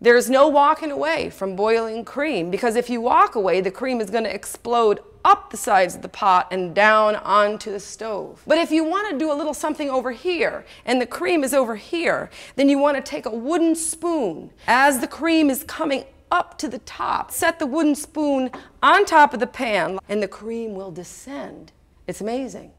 There's no walking away from boiling cream because if you walk away, the cream is going to explode up the sides of the pot and down onto the stove. But if you want to do a little something over here and the cream is over here, then you want to take a wooden spoon as the cream is coming up to the top. Set the wooden spoon on top of the pan and the cream will descend. It's amazing.